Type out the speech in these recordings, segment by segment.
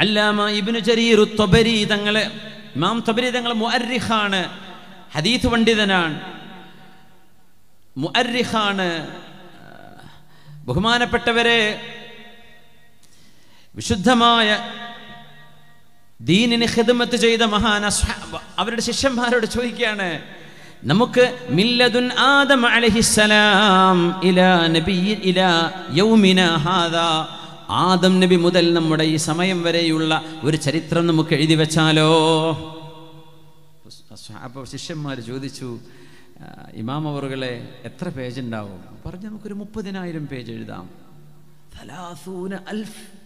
അല്ലാമ ഇബ്നു ജരീർ തൊബരി തങ്ങളെ ഇമാം തൊബരി തങ്ങൾ മുഅറിഖാണ് ഹദീത്ത് പണ്ഡിതനാണ്. മുഅറിഖാണ് ബഹുമാനപ്പെട്ടവരെ വിശുദ്ധമായ ദീനിന് ഖിദ്മത്ത് ചെയ്ത മഹാൻ അവരുടെ ശിഷ്യന്മാരോട് ചോദിക്കുകയാണ് നമുക്ക് മില്ലദുൻ ആദം അലൈഹിസ്സലാം ഇലാ നബി ഇലാ യൗമിന ഹാദാ ആദം നബി മുതൽ നമ്മുടെ ഈ സമയം വരെയുള്ള ഒരു ചരിത്രം നമുക്ക് എഴുതി വെച്ചാലോ? അപ്പോൾ ശിഷ്യന്മാർ ചോദിച്ചു "ആ, ഇമാം അവറുകളെ എത്ര പേജ് ഉണ്ടാവും? പറഞ്ഞു നമുക്കൊരു മുപ്പതിനായിരം പേജ് എഴുതാം. തലാസൂന അൽഫ്.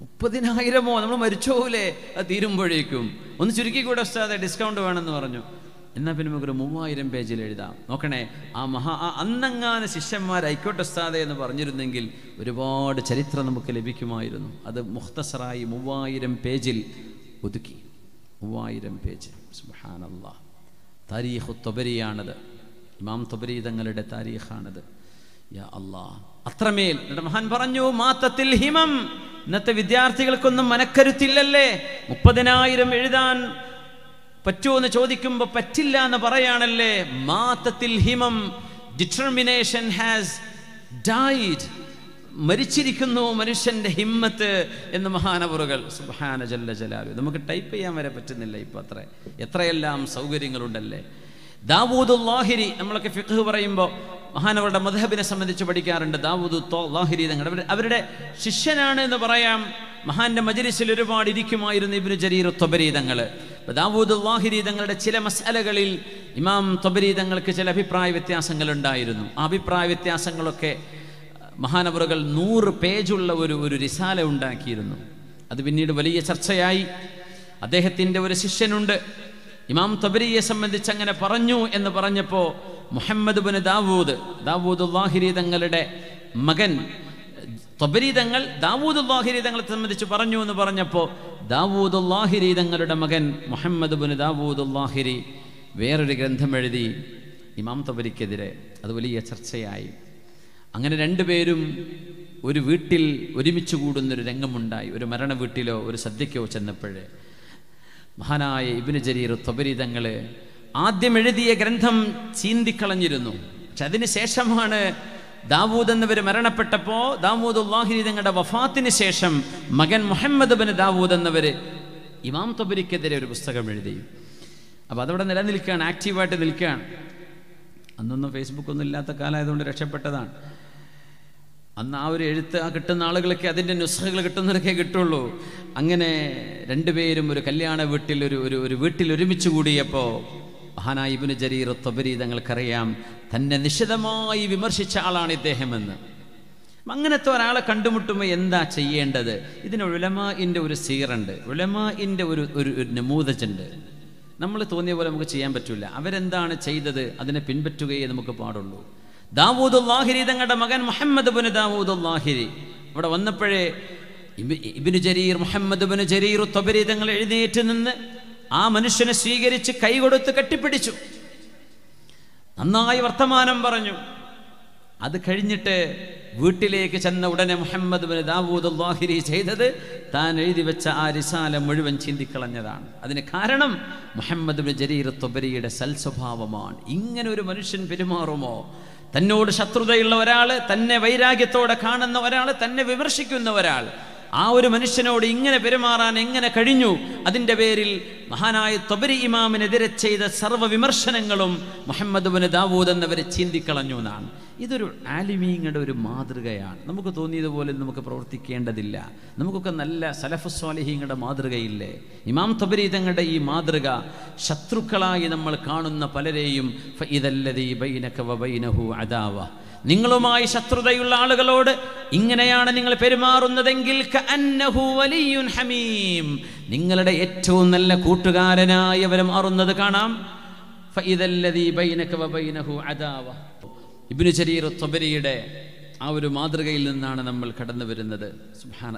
മുപ്പതിനായിരമോ? നമ്മൾ മരിച്ചോലേ. അത് തീരുമ്പോഴേക്കും. ഒന്ന് ചുരുക്കി കൂടെ ഉസ്താദെ ഡിസ്കൗണ്ട് വേണമെന്ന് പറഞ്ഞു. എന്നാൽ പിന്നെ നമുക്കൊരു മൂവായിരം പേജിൽ എഴുതാം. നോക്കണേ ആ മഹാ ആ അന്നങ്ങാന ശിഷ്യന്മാർ ഐക്കോട്ടെ ഉസ്താദെ എന്ന് പറഞ്ഞിരുന്നെങ്കിൽ ഒരുപാട് ചരിത്രം നമുക്ക് ലഭിക്കുമായിരുന്നു. അത് മുഖ്തസറായി മൂവായിരം പേജിൽ ഒതുക്കി. മൂവായിരം പേജ്. സുബ്ഹാനല്ലാ താരീഖു തൊബരിയാണത്. ഇമാം തൊബരി തങ്ങളുടെ താരീഖാണത്. യാ അല്ലാ അത്രമേൽ മഹാൻ പറഞ്ഞു മാത്തത്തിൽ ഹിമം. ഇന്നത്തെ വിദ്യാർത്ഥികൾക്കൊന്നും മനക്കരുത്തില്ലല്ലേ? മുപ്പതിനായിരം എഴുതാൻ പറ്റുമോ എന്ന് ചോദിക്കുമ്പോൾ പറ്റില്ല എന്ന് പറയാണല്ലേ? മാത്തത്തിൽ ഹിമം ഡിറ്റർമിനേഷൻ ഹാസ് ഡൈഡ് മരിച്ചിരിക്കുന്നു മനുഷ്യന്റെ ഹിമ്മത്ത് എന്ന് മഹാനവറുകൾ. സുഹാന ജല്ല ജലാലു. നമുക്ക് ടൈപ്പ് ചെയ്യാൻ വരെ പറ്റുന്നില്ല ഇപ്പം അത്ര. എത്രയെല്ലാം സൗകര്യങ്ങളുണ്ടല്ലേ? ദാവൂദ് ലാഹിരി നമ്മളൊക്കെ ഫിഖ് പറയുമ്പോൾ മഹാനവരുടെ മധബിനെ സംബന്ധിച്ച് പഠിക്കാറുണ്ട്. ദാവൂദ് ലാഹിരി നിങ്ങളുടെ അവരുടെ ശിഷ്യനാണ് എന്ന് പറയാം. മഹാന്റെ മജലിസിൽ ഒരുപാട് ഇരിക്കുമായിരുന്നു ഇബ്നു ജരീർ തൊബരി തങ്ങൾ ദാവൂദ് ലാഹിരി തങ്ങളുടെ ചില മസാലകളിൽ ഇമാം തൊബരി തങ്ങൾക്ക് ചില അഭിപ്രായ വ്യത്യാസങ്ങൾ ഉണ്ടായിരുന്നു ആ അഭിപ്രായ വ്യത്യാസങ്ങളൊക്കെ മഹാനവറുകൾ നൂറ് പേജുള്ള ഒരു ഒരു റിസാല ഉണ്ടാക്കിയിരുന്നു. അത് പിന്നീട് വലിയ ചർച്ചയായി. അദ്ദേഹത്തിന്റെ ഒരു ശിഷ്യനുണ്ട്. ഇമാം തബരിയെ സംബന്ധിച്ച് അങ്ങനെ പറഞ്ഞു എന്ന് പറഞ്ഞപ്പോൾ മുഹമ്മദ് ബിൻ ദാവൂദ് ദാവൂദ് ലാഹിരി തങ്ങളുടെ മകൻ തൊബരി തങ്ങൾ ദാവൂദ് ലാഹിരീതങ്ങളെ സംബന്ധിച്ച് പറഞ്ഞു എന്ന് പറഞ്ഞപ്പോൾ ദാവൂദ് ലാഹിരീതങ്ങളുടെ മകൻ മുഹമ്മദ് ബുൻ ദാവൂദ് ലാഹിരി വേറൊരു ഗ്രന്ഥം എഴുതി ഇമാം തബരിക്കെതിരെ. അത് വലിയ ചർച്ചയായി. അങ്ങനെ രണ്ടുപേരും ഒരു വീട്ടിൽ ഒരുമിച്ച് കൂടുന്നൊരു രംഗമുണ്ടായി. ഒരു മരണ വീട്ടിലോ ഒരു സദ്യക്കോ ചെന്നപ്പോഴേ. മഹാനായ ഇബിന് ജരീർ തബരീതങ്ങൾ ആദ്യം എഴുതിയ ഗ്രന്ഥം ചീന്തിക്കളഞ്ഞിരുന്നു. പക്ഷെ അതിന് ശേഷമാണ് ദാവൂദ് എന്നവർ മരണപ്പെട്ടപ്പോൾ ദാവൂദ് ഉള്ളാഹിരി തങ്ങളുടെ വഫാത്തിന് ശേഷം മകൻ മുഹമ്മദ് ബിൻ ദാവൂദ് എന്നവർ ഇമാം തൊബരിക്കെതിരെ ഒരു പുസ്തകം എഴുതി. അപ്പോൾ അതവിടെ നിലനിൽക്കുകയാണ് ആക്റ്റീവായിട്ട് നിൽക്കുകയാണ്. അന്നൊന്നും ഫേസ്ബുക്കൊന്നും ഇല്ലാത്ത കാലമായതുകൊണ്ട് രക്ഷപ്പെട്ടതാണ്. അന്ന് ആ ഒരു എഴുത്ത് ആ കിട്ടുന്ന ആളുകളൊക്കെ അതിന്റെ നുസ്ഖകൾ കിട്ടുന്നവരൊക്കെ കിട്ടുള്ളൂ. അങ്ങനെ രണ്ടുപേരും ഒരു കല്യാണ വീട്ടിൽ ഒരു ഒരു വീട്ടിൽ ഒരുമിച്ച് കൂടിയപ്പോൾ മഹാനായ ഇബിന് ജരീർ തൊബരി തങ്ങൾക്കറിയാം തന്നെ നിശിതമായി വിമർശിച്ച ആളാണ് ഇദ്ദേഹമെന്ന്. അങ്ങനത്തെ ഒരാളെ കണ്ടുമുട്ടുമ്പോൾ എന്താ ചെയ്യേണ്ടത്? ഇതിന് ഉലമാന്റെ ഒരു സീറുണ്ട്. ഉലമാന്റെ ഒരു ഒരു നമൂതജുണ്ട് നമ്മൾ തോന്നിയ പോലെ നമുക്ക് ചെയ്യാൻ പറ്റില്ല അവരെന്താണ് ചെയ്തത്? അതിനെ പിൻപറ്റുകയേ നമുക്ക് പാടുള്ളൂ. ദാവൂദ് ലാഹിരി തങ്ങളുടെ മകൻ മുഹമ്മദ് ബുന് ദാവൂദ് ലാഹിരി അവിടെ വന്നപ്പോഴേ ഇബി- ഇബിന് ജരീർ മുഹമ്മദ് ബുന് ജരീർ തൊബരി തങ്ങൾ എഴുന്നേറ്റ് നിന്ന് ആ മനുഷ്യനെ സ്വീകരിച്ച് കൈകൊടുത്ത് കെട്ടിപ്പിടിച്ചു. നന്നായി വർത്തമാനം പറഞ്ഞു. അത് കഴിഞ്ഞിട്ട് വീട്ടിലേക്ക് ചെന്ന ഉടനെ മുഹമ്മദ് ബിൻ ദാവൂദ് ലാഹിരി ചെയ്തത് താൻ എഴുതി വെച്ച ആ റിസാല മുഴുവൻ ചിന്തിക്കളഞ്ഞതാണ്. അതിന് കാരണം മുഹമ്മദ് ബിൻ ജരീർ തൊബരിയുടെ സൽസ്വഭാവമാണ്. ഇങ്ങനെ ഒരു മനുഷ്യൻ പെരുമാറുമോ? തന്നോട് ശത്രുതയുള്ള ഒരാൾ തന്നെ വൈരാഗ്യത്തോടെ കാണുന്ന ഒരാൾ തന്നെ വിമർശിക്കുന്ന ഒരാൾ. ആ ഒരു മനുഷ്യനോട് ഇങ്ങനെ പെരുമാറാൻ എങ്ങനെ കഴിഞ്ഞു? അതിന്റെ പേരിൽ മഹാനായ തൊബരി ഇമാമിനെതിരെ ചെയ്ത സർവ വിമർശനങ്ങളും മുഹമ്മദ് ബുൻ ദാവൂദ് എന്നവരെ ചിന്തിക്കളഞ്ഞു എന്നാണ്. ഇതൊരു ആലിമീങ്ങളുടെ ഒരു മാതൃകയാണ്. നമുക്ക് തോന്നിയതുപോലെ നമുക്ക് പ്രവർത്തിക്കേണ്ടതില്ല. നമുക്കൊക്കെ നല്ല സലഫുസ്വാലിഹീങ്ങളുടെ മാതൃകയില്ലേ? ഇമാം തൊബരി തങ്ങളുടെ ഈ മാതൃക ശത്രുക്കളായി നമ്മൾ കാണുന്ന പലരെയും ഇതല്ലതീ ബൈനക വബൈനഹു അദാവ. നിങ്ങളുമായി ശത്രുതയുള്ള ആളുകളോട് ഇങ്ങനെയാണ് നിങ്ങൾ പെരുമാറുന്നതെങ്കിൽ ഹമീം. നിങ്ങളുടെ ഏറ്റവും നല്ല കൂട്ടുകാരനായി അവർ മാറുന്നത് കാണാം ഇബിനു ജരീർ തൊബരിയുടെ ആ ഒരു മാതൃകയിൽ നിന്നാണ് നമ്മൾ കടന്നു വരുന്നത് സുബ്ഹാന